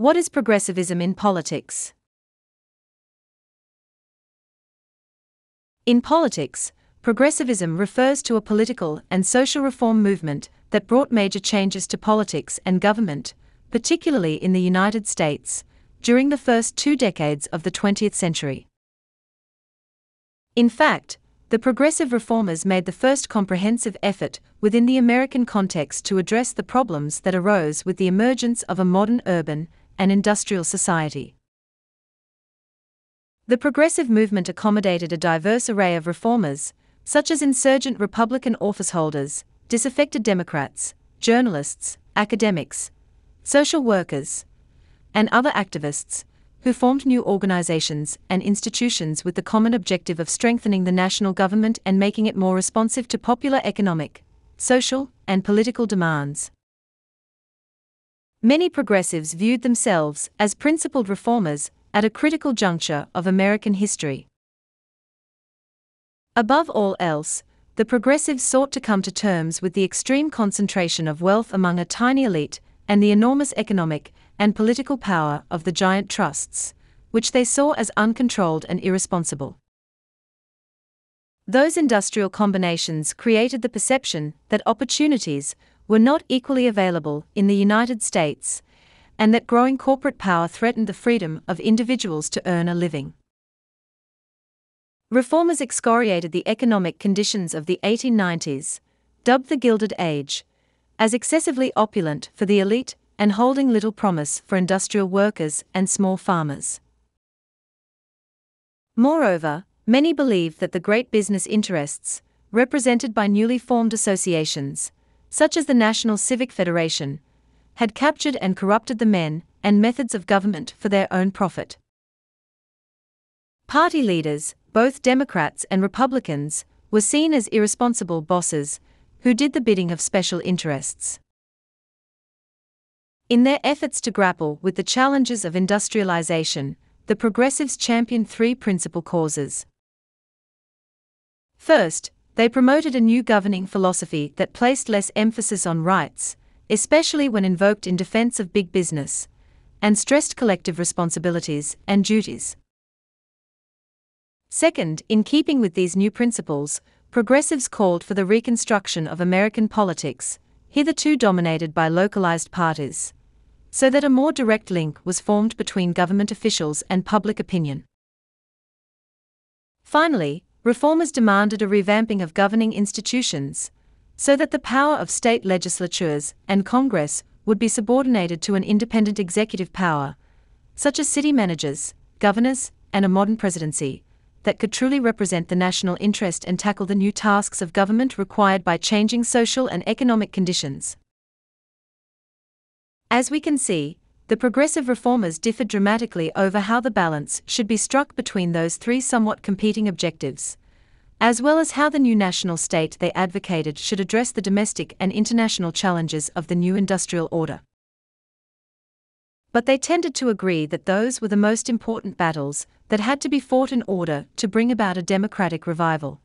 What is progressivism in politics? In politics, progressivism refers to a political and social reform movement that brought major changes to politics and government, particularly in the United States, during the first two decades of the 20th century. In fact, the progressive reformers made the first comprehensive effort within the American context to address the problems that arose with the emergence of a modern urban and industrial society. The progressive movement accommodated a diverse array of reformers, such as insurgent Republican officeholders, disaffected Democrats, journalists, academics, social workers, and other activists, who formed new organizations and institutions with the common objective of strengthening the national government and making it more responsive to popular economic, social, and political demands. Many progressives viewed themselves as principled reformers at a critical juncture of American history. Above all else, the progressives sought to come to terms with the extreme concentration of wealth among a tiny elite and the enormous economic and political power of the giant trusts, which they saw as uncontrolled and irresponsible. Those industrial combinations created the perception that opportunities were not equally available in the United States and that growing corporate power threatened the freedom of individuals to earn a living. Reformers excoriated the economic conditions of the 1890s, dubbed the Gilded Age, as excessively opulent for the elite and holding little promise for industrial workers and small farmers. Moreover, many believed that the great business interests, represented by newly formed associations, such as the National Civic Federation, had captured and corrupted the men and methods of government for their own profit. Party leaders, both Democrats and Republicans, were seen as irresponsible bosses who did the bidding of special interests. In their efforts to grapple with the challenges of industrialization, the progressives championed three principal causes. First, they promoted a new governing philosophy that placed less emphasis on rights especially when invoked in defense of big business, and stressed collective responsibilities and duties. Second, in keeping with these new principles, progressives called for the reconstruction of American politics, hitherto dominated by localized parties, so that a more direct link was formed between government officials and public opinion. Finally, reformers demanded a revamping of governing institutions, so that the power of state legislatures and Congress would be subordinated to an independent executive power, such as city managers, governors, and a modern presidency, that could truly represent the national interest and tackle the new tasks of government required by changing social and economic conditions. As we can see, the progressive reformers differed dramatically over how the balance should be struck between those three somewhat competing objectives as well as how the new national state they advocated should address the domestic and international challenges of the new industrial order. But they tended to agree that those were the most important battles that had to be fought in order to bring about a democratic revival.